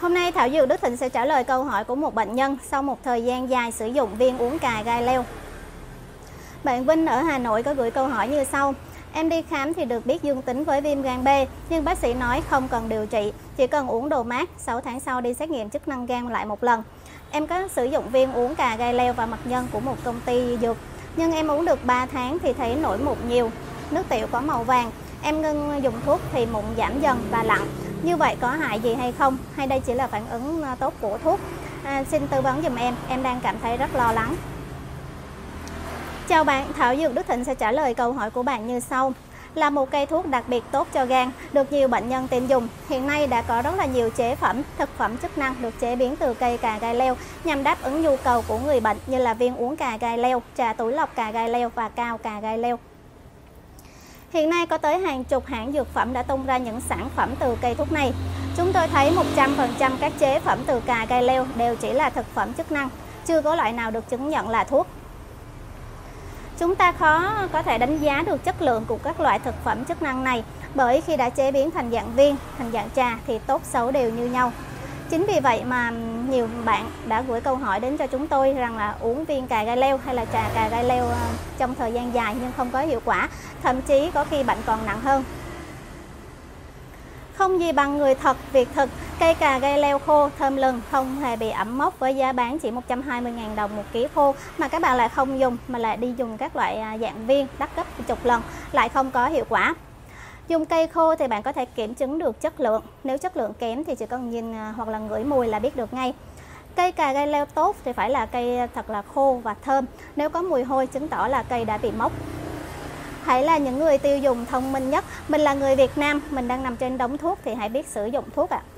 Hôm nay Thảo Dược Đức Thịnh sẽ trả lời câu hỏi của một bệnh nhân sau một thời gian dài sử dụng viên uống cà gai leo. Bạn Vinh ở Hà Nội có gửi câu hỏi như sau. Em đi khám thì được biết dương tính với viêm gan B, nhưng bác sĩ nói không cần điều trị, chỉ cần uống đồ mát, 6 tháng sau đi xét nghiệm chức năng gan lại một lần. Em có sử dụng viên uống cà gai leo và mật nhân của một công ty dược, nhưng em uống được 3 tháng thì thấy nổi mụn nhiều, nước tiểu có màu vàng. Em ngưng dùng thuốc thì mụn giảm dần và lặng. Như vậy có hại gì hay không? Hay đây chỉ là phản ứng à, tốt của thuốc? À, xin tư vấn dùm em, em đang cảm thấy rất lo lắng. Chào bạn, Thảo Dược Đức Thịnh sẽ trả lời câu hỏi của bạn như sau. Là một cây thuốc đặc biệt tốt cho gan, được nhiều bệnh nhân tin dùng. Hiện nay đã có rất là nhiều chế phẩm, thực phẩm chức năng được chế biến từ cây cà gai leo nhằm đáp ứng nhu cầu của người bệnh như là viên uống cà gai leo, trà túi lọc cà gai leo và cao cà gai leo. Hiện nay có tới hàng chục hãng dược phẩm đã tung ra những sản phẩm từ cây thuốc này. Chúng tôi thấy 100% các chế phẩm từ cà gai leo đều chỉ là thực phẩm chức năng, chưa có loại nào được chứng nhận là thuốc. Chúng ta khó có thể đánh giá được chất lượng của các loại thực phẩm chức năng này bởi khi đã chế biến thành dạng viên, thành dạng trà thì tốt xấu đều như nhau. Chính vì vậy mà nhiều bạn đã gửi câu hỏi đến cho chúng tôi rằng là uống viên cà gai leo hay là trà cà gai leo ờ, trong thời gian dài nhưng không có hiệu quả, thậm chí có khi bệnh còn nặng hơn. Không gì bằng người thật, việc thực, cây cà gai leo khô, thơm lừng, không hề bị ẩm mốc với giá bán chỉ 120.000 đồng một ký khô mà các bạn lại không dùng mà lại đi dùng các loại à, dạng viên đắt gấp chục lần, lại không có hiệu quả. Dùng cây khô thì bạn có thể kiểm chứng được chất lượng. Nếu chất lượng kém thì chỉ cần nhìn à, hoặc là ngửi mùi là biết được ngay. Cây cà gai leo tốt thì phải là cây à, thật là khô và thơm. Nếu có mùi hôi chứng tỏ là cây đã bị mốc. Hãy là những người tiêu dùng thông minh nhất. Mình là người Việt Nam, mình đang nằm trên đống thuốc thì hãy biết sử dụng thuốc ạ. À.